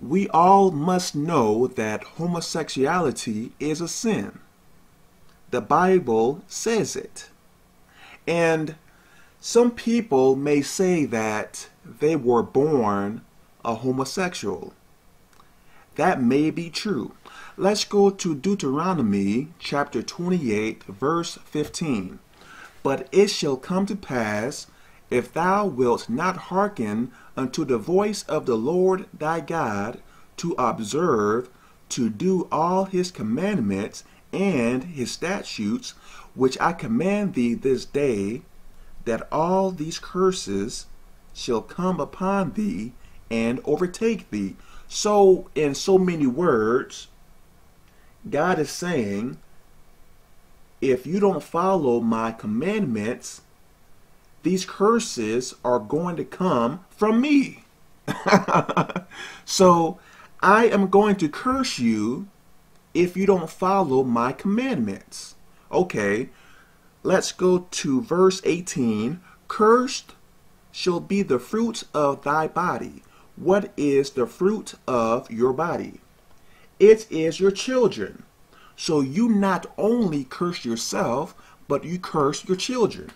we all must know that homosexuality is a sin. The Bible says it. And some people may say that they were born a homosexual. That may be true. Let's go to Deuteronomy chapter 28, verse 15. But it shall come to pass, if thou wilt not hearken unto the voice of the Lord thy God, to observe, to do all his commandments and his statutes, which I command thee this day, that all these curses shall come upon thee and overtake thee. So, in so many words, God is saying, if you don't follow my commandments, these curses are going to come from me. so I am going to curse you if you don't follow my commandments. Okay, let's go to verse 18. Cursed shall be the fruit of thy body. What is the fruit of your body? It is your children. So you not only curse yourself, but you curse your children.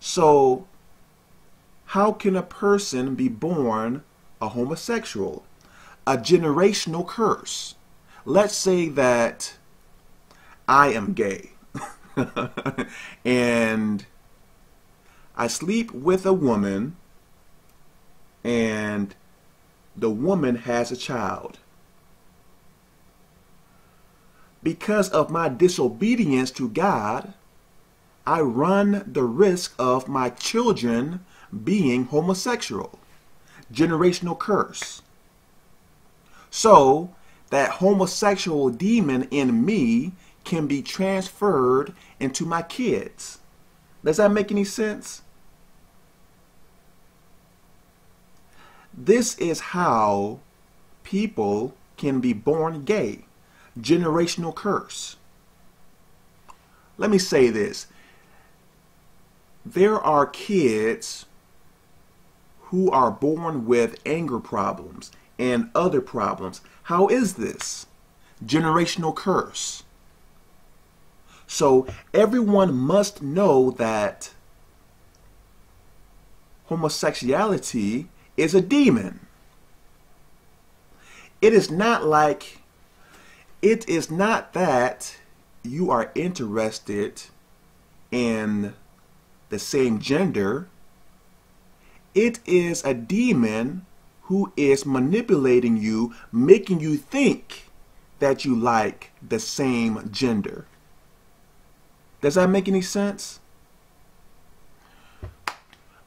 So, how can a person be born a homosexual? A generational curse. Let's say that I am gay and I sleep with a woman and the woman has a child. Because of my disobedience to God, I run the risk of my children being homosexual. Generational curse. So, that homosexual demon in me can be transferred into my kids. Does that make any sense? This is how people can be born gay. Generational curse. Let me say this. There are kids who are born with anger problems and other problems. How is this? Generational curse. So everyone must know that homosexuality is a demon. It is not like, it is not that you are interested in the same gender. It is a demon who is manipulating you, making you think that you like the same gender. Does that make any sense?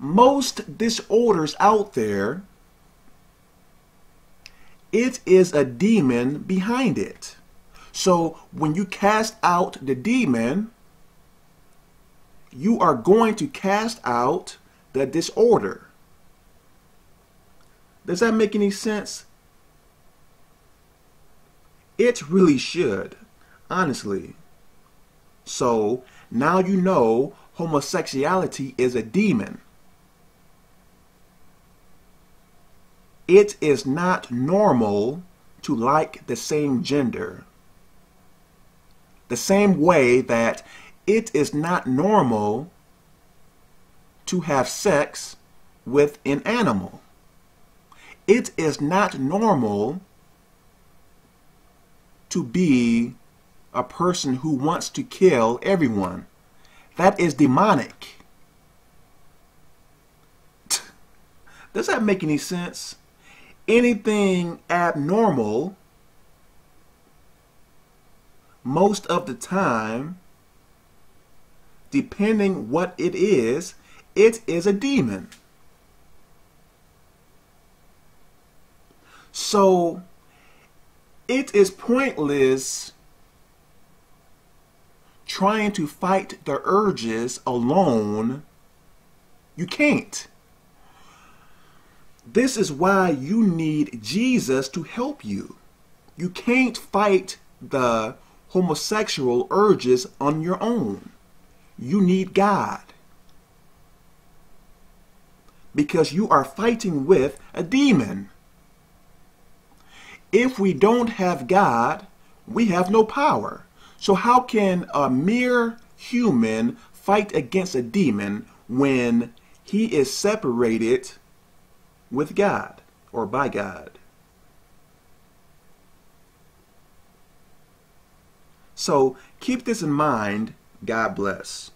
most disorders out there, it is a demon behind it. So when you cast out the demon, you are going to cast out the disorder. Does that make any sense? It really should, honestly. So now you know homosexuality is a demon. it is not normal to like the same gender. The same way that it is not normal to have sex with an animal. It is not normal to be a person who wants to kill everyone. That is demonic. Does that make any sense? anything abnormal, most of the time, depending what it is, it is a demon. So it is pointless trying to fight the urges alone. You can't. This is why you need Jesus to help you. You can't fight the homosexual urges on your own. You need God. Because you are fighting with a demon. if we don't have God, we have no power. So, how can a mere human fight against a demon when he is separated with God or by God? So, keep this in mind. God bless.